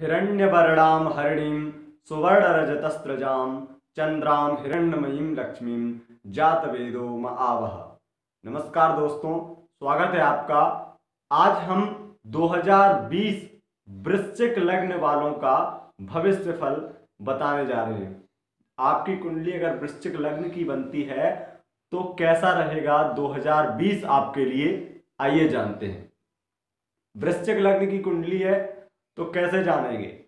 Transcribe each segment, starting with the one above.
हिरण्यवर्णां हरिणीं सुवर्णरजतस्रजां चंद्रां हिरण्यमयीं जात वेदो म आवह। नमस्कार दोस्तों, स्वागत है आपका। आज हम 2020 वृश्चिक लग्न वालों का भविष्य फल बताने जा रहे हैं। आपकी कुंडली अगर वृश्चिक लग्न की बनती है तो कैसा रहेगा 2020 आपके लिए? आइए जानते हैं। वृश्चिक लग्न की कुंडली है तो कैसे जानेंगे?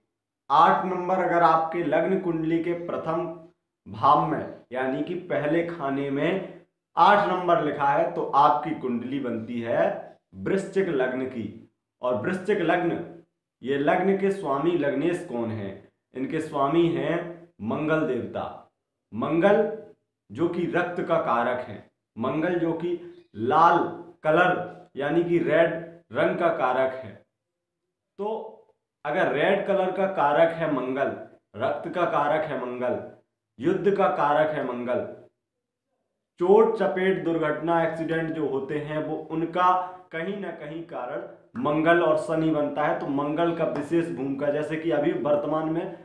आठ नंबर अगर आपके लग्न कुंडली के प्रथम भाव में, यानी कि पहले खाने में आठ नंबर लिखा है तो आपकी कुंडली बनती है वृश्चिक लग्न की। और वृश्चिक लग्न, ये लग्न के स्वामी लग्नेश कौन है? इनके स्वामी हैं मंगल देवता। मंगल जो कि रक्त का कारक है। मंगल जो कि लाल कलर, यानी कि रेड रंग का कारक है। तो अगर रेड कलर का कारक है मंगल, रक्त का कारक है मंगल, युद्ध का कारक है मंगल, चोट चपेट दुर्घटना, एक्सीडेंट जो होते हैं, वो उनका कहीं ना कहीं कारण मंगल और शनि बनता है। तो मंगल का विशेष भूमिका, जैसे कि अभी वर्तमान में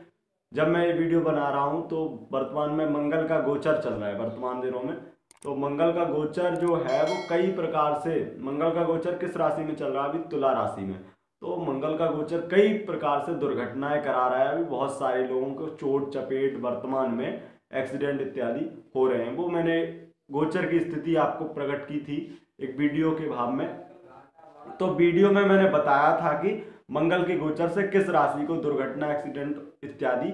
जब मैं ये वीडियो बना रहा हूँ तो वर्तमान में मंगल का गोचर चल रहा है वर्तमान दिनों में। तो मंगल का गोचर जो है, वो कई प्रकार से, मंगल का गोचर किस राशि में चल रहा है? अभी तुला राशि में। तो मंगल का गोचर कई प्रकार से दुर्घटनाएँ करा रहा है। अभी बहुत सारे लोगों को चोट, चपेट, वर्तमान में एक्सीडेंट इत्यादि हो रहे हैं। वो मैंने गोचर की स्थिति आपको प्रकट की थी एक वीडियो के भाव में। तो वीडियो में मैंने बताया था कि मंगल के गोचर से किस राशि को दुर्घटना, एक्सीडेंट इत्यादि,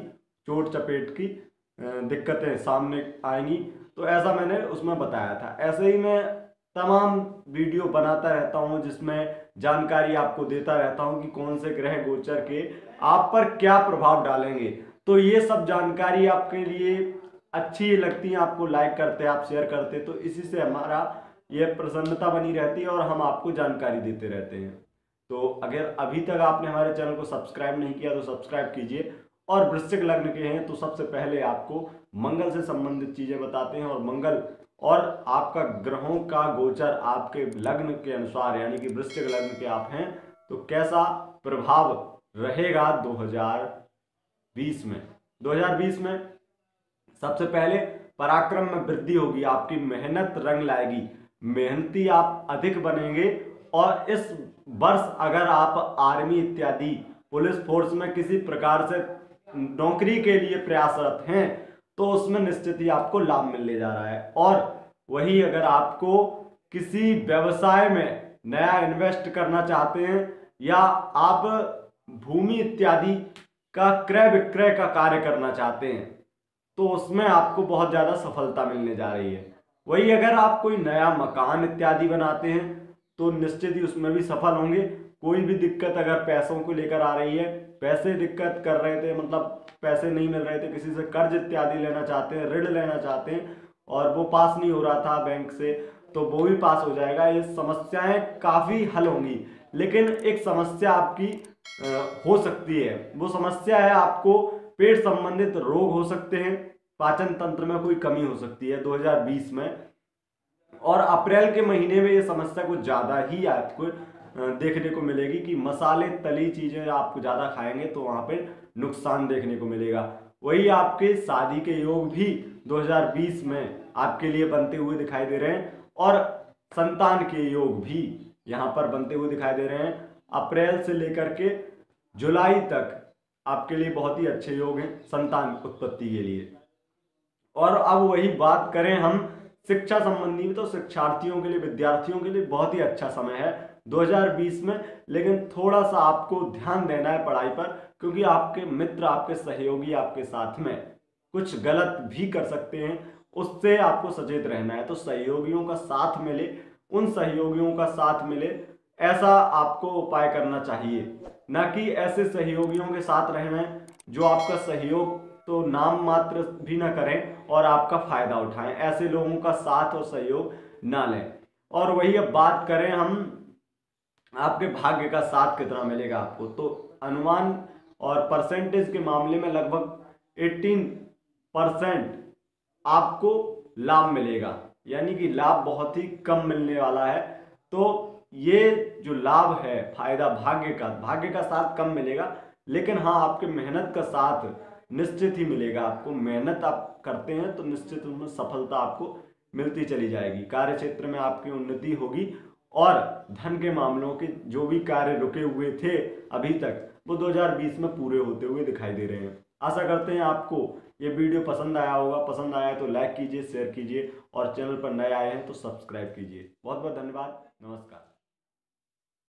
चोट, चपेट की दिक्कतें सामने आएँगी। तो ऐसा मैंने उसमें बताया था। ऐसे ही मैं तमाम वीडियो बनाता रहता हूँ, जिसमें जानकारी आपको देता रहता हूँ कि कौन से ग्रह गोचर के आप पर क्या प्रभाव डालेंगे। तो ये सब जानकारी आपके लिए अच्छी लगती है, आपको लाइक करते आप शेयर करते तो इसी से हमारा ये प्रसन्नता बनी रहती है और हम आपको जानकारी देते रहते हैं। तो अगर अभी तक आपने हमारे चैनल को सब्सक्राइब नहीं किया तो सब्सक्राइब कीजिए और वृश्चिक लग्न के हैं तो सबसे पहले आपको मंगल से संबंधित चीज़ें बताते हैं और मंगल और आपका ग्रहों का गोचर आपके लग्न के अनुसार, यानी कि वृश्चिक लग्न के आप हैं तो कैसा प्रभाव रहेगा 2020 में? 2020 में सबसे पहले पराक्रम में वृद्धि होगी, आपकी मेहनत रंग लाएगी, मेहनती आप अधिक बनेंगे, और इस वर्ष अगर आप आर्मी इत्यादि, पुलिस फोर्स में किसी प्रकार से नौकरी के लिए प्रयासरत हैं तो उसमें निश्चित ही आपको लाभ मिलने जा रहा है। और वही अगर आपको किसी व्यवसाय में नया इन्वेस्ट करना चाहते हैं या आप भूमि इत्यादि का क्रय विक्रय का कार्य करना चाहते हैं तो उसमें आपको बहुत ज़्यादा सफलता मिलने जा रही है। वही अगर आप कोई नया मकान इत्यादि बनाते हैं तो निश्चित ही उसमें भी सफल होंगे। कोई भी दिक्कत अगर पैसों को लेकर आ रही है, पैसे दिक्कत कर रहे थे मतलब पैसे नहीं मिल रहे थे, किसी से कर्ज इत्यादि लेना चाहते हैं, ऋण लेना चाहते हैं, और वो पास नहीं हो रहा था बैंक से तो वो भी पास हो जाएगा। ये समस्याएँ काफ़ी हल होंगी, लेकिन एक समस्या आपकी हो सकती है। वो समस्या है आपको पेट संबंधित रोग हो सकते हैं, पाचन तंत्र में कोई कमी हो सकती है 2020 में, और अप्रैल के महीने में ये समस्या कुछ ज़्यादा ही आपको देखने को मिलेगी कि मसाले, तली चीज़ें आप ज़्यादा खाएँगे तो वहाँ पे नुकसान देखने को मिलेगा। वही आपके शादी के योग भी 2020 में आपके लिए बनते हुए दिखाई दे रहे हैं और संतान के योग भी यहाँ पर बनते हुए दिखाई दे रहे हैं। अप्रैल से लेकर के जुलाई तक आपके लिए बहुत ही अच्छे योग हैं संतान उत्पत्ति के लिए। और अब वही बात करें हम, शिक्षा संबंधी में तो शिक्षार्थियों के लिए, विद्यार्थियों के लिए बहुत ही अच्छा समय है। 2020 में, लेकिन थोड़ा सा आपको ध्यान देना है पढ़ाई पर, क्योंकि आपके मित्र, आपके सहयोगी आपके साथ में कुछ गलत भी कर सकते हैं, उससे आपको सचेत रहना है। तो सहयोगियों का साथ मिले, उन सहयोगियों का साथ मिले, ऐसा आपको उपाय करना चाहिए। न कि ऐसे सहयोगियों के साथ रहना है, जो आपका सहयोग तो नाम मात्र भी ना करें और आपका फ़ायदा उठाएँ। ऐसे लोगों का साथ और सहयोग ना लें। और वही अब बात करें हम आपके भाग्य का साथ कितना मिलेगा आपको? तो अनुमान और परसेंटेज के मामले में लगभग 18 परसेंट आपको लाभ मिलेगा। यानी कि लाभ बहुत ही कम मिलने वाला है। तो ये जो लाभ है, फ़ायदा भाग्य का भाग्य का साथ कम मिलेगा, लेकिन हाँ आपके मेहनत का साथ निश्चित ही मिलेगा। आपको मेहनत आप करते हैं तो निश्चित रूप में सफलता आपको मिलती चली जाएगी। कार्य क्षेत्र में आपकी उन्नति होगी और धन के मामलों के जो भी कार्य रुके हुए थे अभी तक, वो 2020 में पूरे होते हुए दिखाई दे रहे हैं। आशा करते हैं आपको ये वीडियो पसंद आया होगा। पसंद आया तो लाइक कीजिए शेयर कीजिए और चैनल पर नए आए हैं तो सब्सक्राइब कीजिए। बहुत बहुत धन्यवाद। नमस्कार।